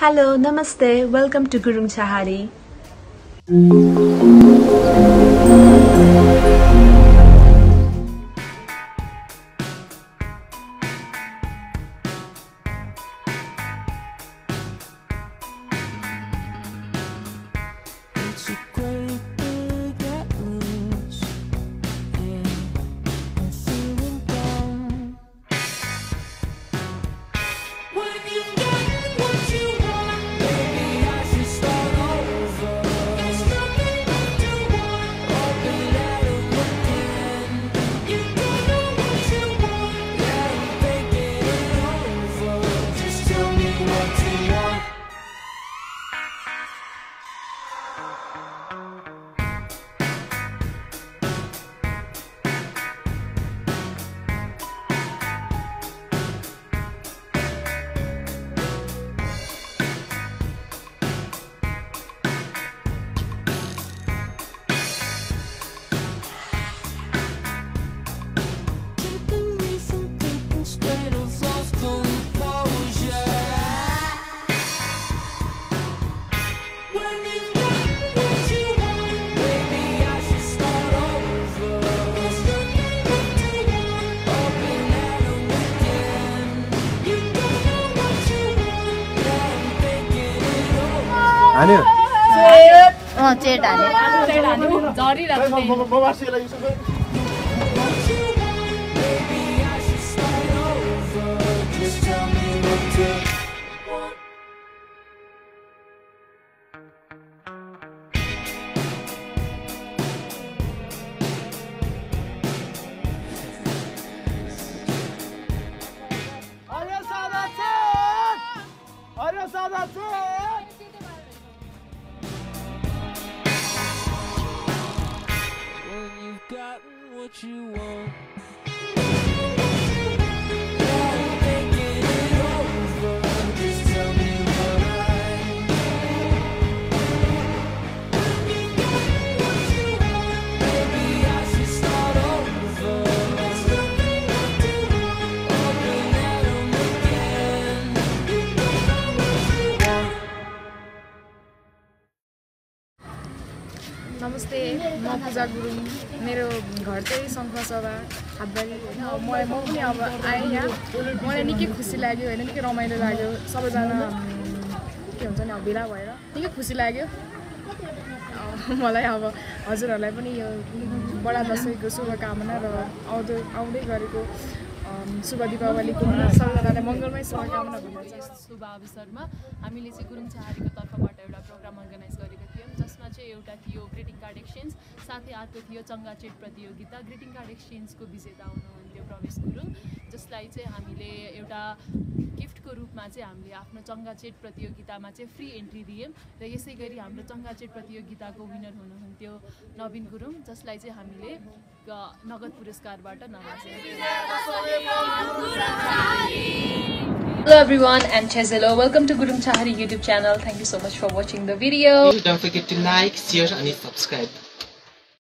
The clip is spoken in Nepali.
Hello, Namaste. Welcome to Gurung Chahari. हान्यो चेट हाल्यो Thank you. नमस्ते म पूजा गुरुङ मेरो घर चाहिँ शङ्खसभा हातबारी। होइन म पनि अब आएँ यहाँ। मलाई निकै खुसी लाग्यो होइन? निकै रमाइलो लाग्यो। सबैजना के हुन्छ नि अब भेला भएर निकै खुसी लाग्यो। मलाई अब हजुरहरूलाई पनि यो बडा दसैँको शुभकामना र आउँदो आउँदै गरेको शुभ दीपावलीको सबैजनालाई मङ्गलमय शुभकामना शुभ अवसरमा हामीले चाहिँ गुरुङ छहारीको तर्फबाट एउटा प्रोग्राम अर्गनाइज गरेको थियौँ ग्रिटिङ कार्ड एक्सचेन्ज साथै अर्को थियो चङ्गाचेट प्रतियोगिता। ग्रिटिङ कार्ड एक्सचेन्जको विजेता हुनुहुन्थ्यो प्रवेश गुरुङ जसलाई चाहिँ हामीले एउटा गिफ्टको रूपमा चाहिँ हामीले आफ्नो चङ्गाचेट प्रतियोगितामा चाहिँ फ्री एन्ट्री दियौँ र यसै गरी हाम्रो चङ्गाचेट प्रतियोगिताको विनर हुनुहुन्थ्यो नवीन गुरुङ जसलाई चाहिँ हामीले नगद पुरस्कारबाट नवाज्यौँ Hello everyone, I'm Chezelo. Welcome to Gurung Chahari YouTube channel. Thank you so much for watching the video. Don't forget to like, share, and subscribe.